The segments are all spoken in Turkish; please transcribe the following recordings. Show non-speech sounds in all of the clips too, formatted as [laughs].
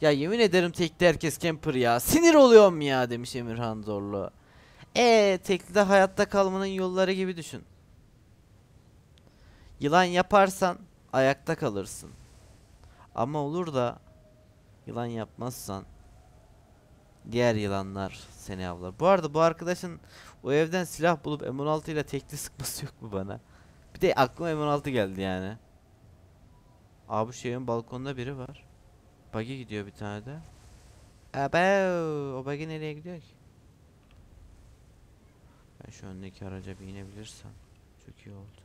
Ya yemin ederim tekli herkes camper ya. Sinir oluyorum ya demiş Emirhan Zorlu. E teklide hayatta kalmanın yolları gibi düşün. Yılan yaparsan ayakta kalırsın. Ama olur da yılan yapmazsan diğer yılanlar seni avlar. Bu arada bu arkadaşın o evden silah bulup M16 ile tekli sıkması yok mu bana? Bir de aklıma M16 geldi yani. Abi bu şeyin balkonda biri var. Buggy gidiyor bir tane de. Aba o buggy nereye gidiyor ki? Ben şu öndeki araca bir inebilirsem çok iyi oldu.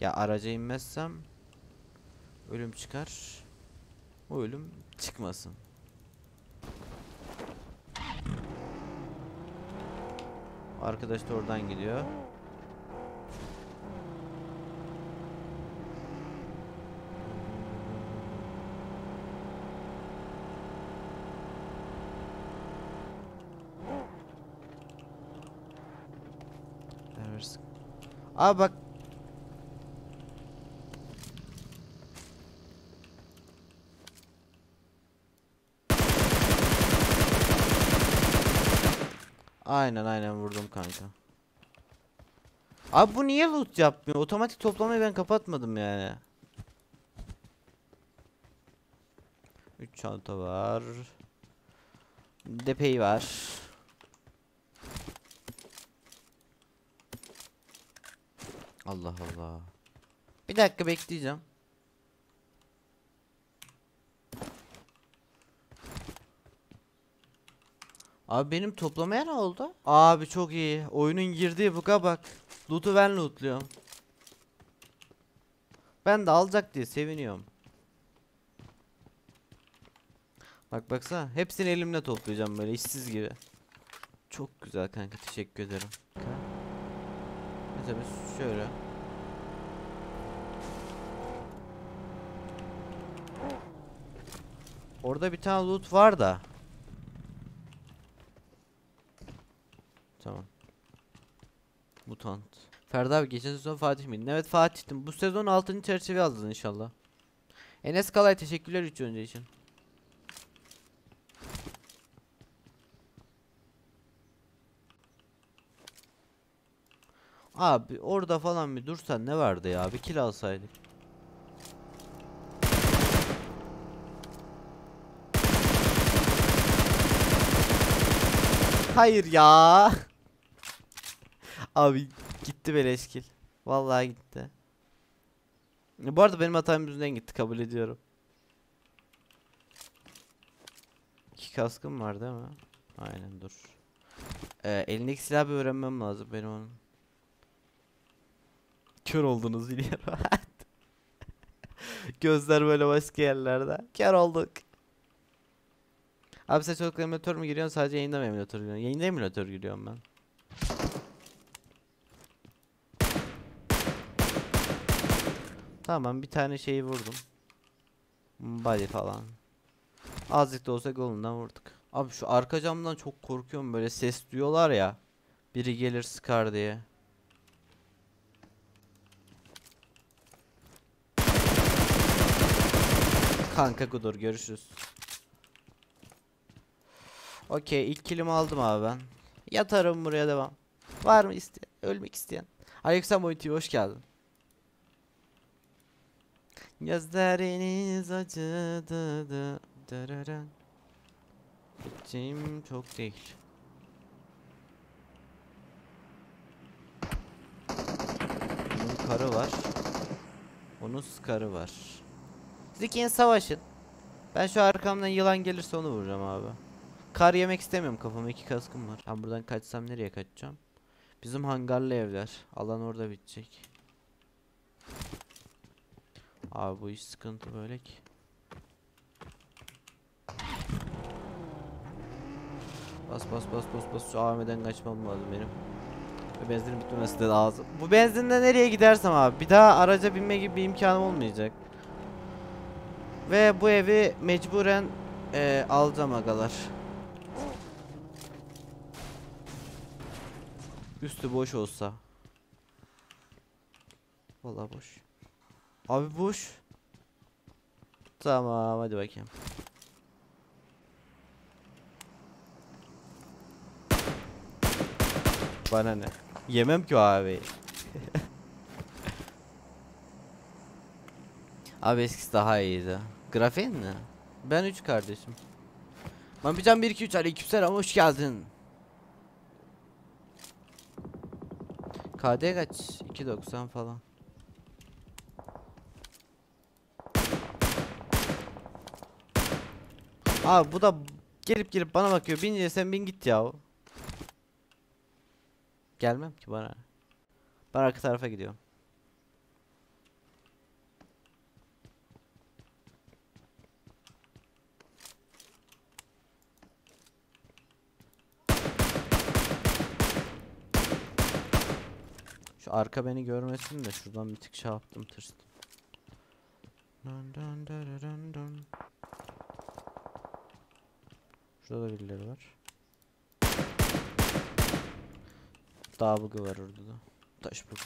Ya araca inmezsem ölüm çıkar. O ölüm çıkmasın. Arkadaş da oradan gidiyor. Evet. Abi bak. Aynen aynen vurdum kanka. Abi bu niye loot yapmıyor? Otomatik toplamayı ben kapatmadım yani. 3 çanta var. Depey var. Allah Allah. Bir dakika bekleyeceğim. Abi benim toplamaya ne oldu? Abi çok iyi. Oyunun girdiği buga bak. Loot'u ben lootluyorum. Ben de alacak diye seviniyorum. Bak baksana. Hepsini elimle toplayacağım böyle işsiz gibi. Çok güzel kanka teşekkür ederim. Biz şöyle. Orada bir tane loot var da. Tamam. Mutant. Ferdi abi geçen sezon Fatih miydin? Evet Fatih'tim. Bu sezon 6. çerçeve aldın inşallah. Enes Kalay teşekkürler 3 önce için. Abi orada falan bir dursan ne vardı ya? Bir kill alsaydık. Hayır ya. [laughs] Abi gitti beleş kill. Vallahi gitti. Bu arada benim hatam yüzünden gitti kabul ediyorum. İki kaskım var değil mi? Aynen dur. Ee, elindeki silahı bir öğrenmem lazım benim onun. Kör oldunuz biliyorum. [laughs] Gözler böyle başka yerlerde. Kör olduk. Abi sen çok emülatör mü giriyorsun sadece yayında mı emülatör giriyorsun? Yayında emülatör giriyorum ben. Tamam bir tane şeyi vurdum. Body falan. Azıcık da olsa golünden vurduk. Abi şu arka camdan çok korkuyorum böyle ses duyuyorlar ya. Biri gelir sıkar diye. Kanka Gudur görüşürüz. Okey ilk kilimi aldım abi ben. Yatarım buraya devam. Var mı isteyen? Ölmek isteyen? Aleykümselam Boyun TV hoş geldin. Gözleriniz acıdı dı dırırın. İçim çok değil. Bunun karı var. Onun skarı var. Siz ikiniz savaşın. Ben şu arkamdan yılan gelirse onu vuracağım abi. Kar yemek istemiyorum kafama iki kaskım var. Ben buradan kaçsam nereye kaçacağım? Bizim hangarlı evler. Alan orada bitecek. Abi bu iş sıkıntı böyle ki. Bas bas bas bas bas şu AVM'den kaçmam lazım benim. Ve benzinin bitmemesi de lazım. Bu benzinle nereye gidersem abi bir daha araca binme gibi bir imkanım olmayacak. Ve bu evi mecburen e, alacağım agalar. Üstü boş olsa. Valla boş. Abi boş. Tamam hadi bakayım. Bana ne? Yemem ki abi. [laughs] abi eskisi daha iyiydi. Grafen mi? Ben 3 kardeşim. Mamican 1 2 3 aleykümselam hoş geldin. KD kaç? 2.90 falan. Abi bu da gelip gelip bana bakıyor. Bin sen bin git ya. Gelmem ki bana. Ben arka tarafa gidiyorum. Şu arka beni görmesin de şuradan bir tık şey yaptım tırstım. Dun dun dun dun dun. Şurada da birileri var. Dağ bug'ı var orada da. Taş bug'ı.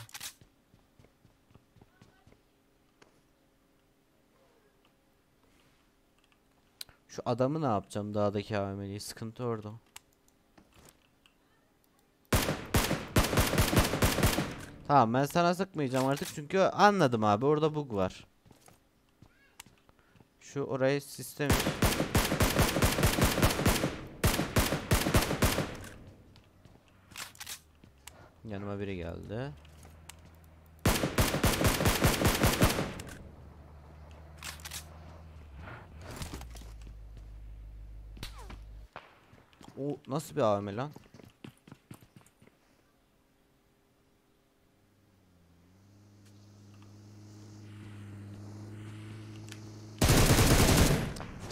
Şu adamı ne yapacağım dağdaki AVM'liyi sıkıntı orada. Tamam ben sana sıkmayacağım artık çünkü anladım abi orada bug var. Şu orayı sistem Yanıma biri geldi. O nasıl bir AVM lan?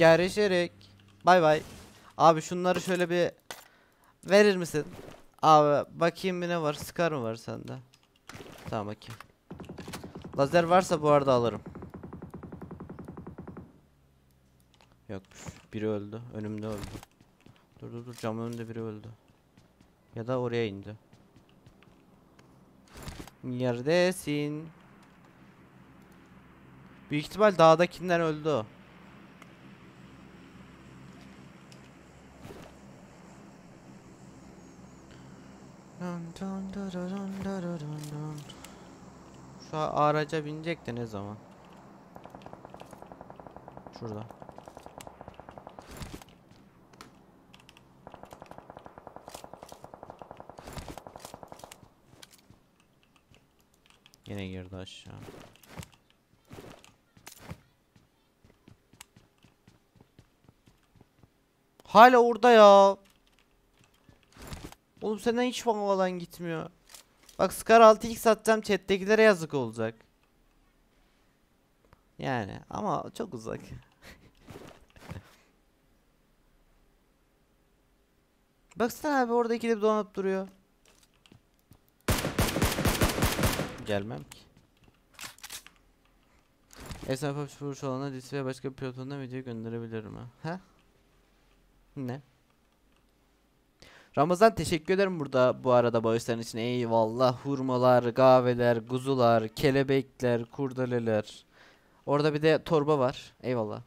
Görüşerek. Bay bay. Abi şunları şöyle bir verir misin? Abi bakayım bir ne var? Scar mı var sende? Tamam bakayım. Lazer varsa bu arada alırım. Yokmuş. Biri öldü. Önümde öldü. Dur dur dur cam önünde biri öldü. Ya da oraya indi. Neredesin? Büyük ihtimal dağdakinden öldü o. Dun dun dun dun dun dun dun dun. Şu araca binecek ne zaman? Şurada. Yine girdi aşağı. Hala orada ya. Oğlum senden hiç falan gitmiyor. Bak Scar 6x atacağım chat'tekilere yazık olacak. Yani ama çok uzak. Baksana abi orada ikili donup duruyor. Gelmem ki. Esnaf vuruş alana dizisi ve başka bir pilotondan video gönderebilirim ha. Ha? Ne? Ramazan teşekkür ederim burada bu arada bağışların için. Eyvallah. Hurmalar, kahveler, kuzular, kelebekler, kurdeleler. Orada bir de torba var. Eyvallah.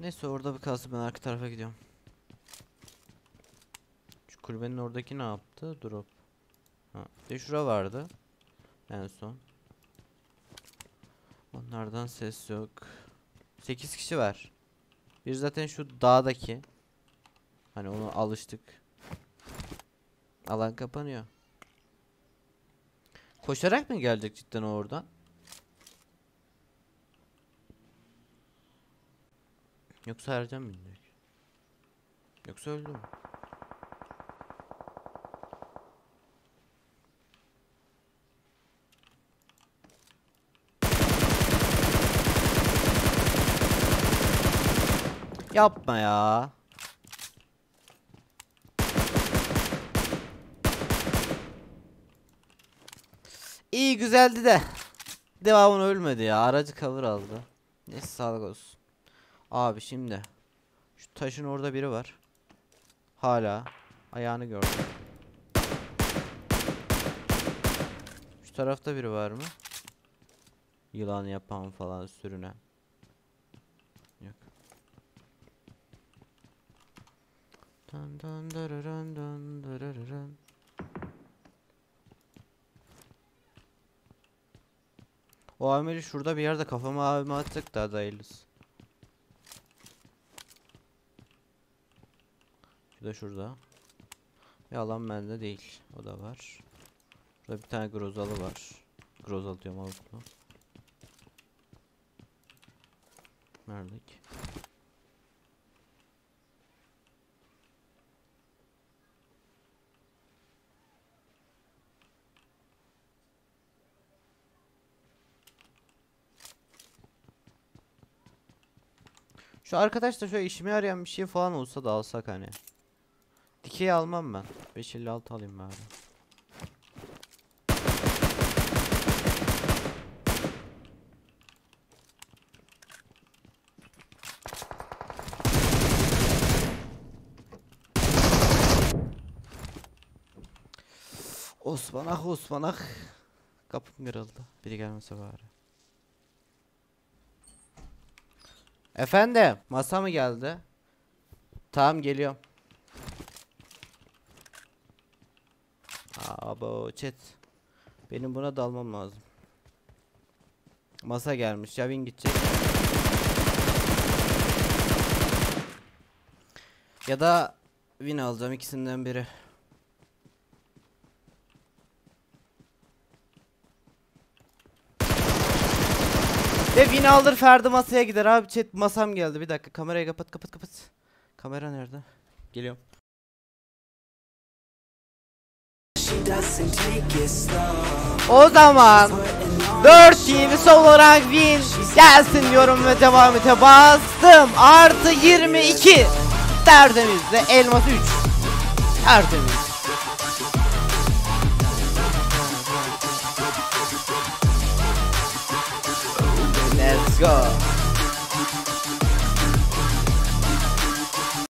Neyse orada bir kalsın ben arka tarafa gidiyorum. Şu kulübenin oradaki ne yaptı? Drop. Ha, de şura vardı. En son. Onlardan ses yok. 8 kişi var. Bir zaten şu dağdaki. Hani onu alıştık. Alan kapanıyor. Koşarak mı gelecek cidden oradan? Yoksa Ercan mı? Yoksa öldü mü? Yapma ya. İyi güzeldi de. Devamını ölmedi ya. Aracı cover aldı. Neyse sağlık olsun. Abi şimdi. Şu taşın orada biri var. Hala. Ayağını gördüm. Şu tarafta biri var mı? Yılan yapan falan sürünen. Dun dun dırırın dun dırırın. O ameli şurada bir yerde kafama abime attık da hayırlısı. Şu da şurada. Yalan bende değil. O da var. Burada bir tane grozalı var. Grozal diyorum avuklu. Verdik. Şu arkadaş da şöyle işime yarayan bir şey falan olsa da alsak hani. Dikey almam ben. 556 alayım bari. Osmanak Osmanak. Kapım kırıldı. Biri gelmese bari. Efendim, masa mı geldi? Tamam geliyorum. Abo chat. Benim buna dalmam lazım. Masa gelmiş. Yavin gidecek. Ya da win alacağım ikisinden biri. Ve win alır Ferdi masaya gider. Abi chat masam geldi. Bir dakika kamerayı kapat kapat kapat. Kamera nerede? Geliyorum. O zaman 4 TV'si olarak win gelsin diyorum ve devam ete bastım. Artı 22 Tertemizde elmas 3 Tertemiz Let's go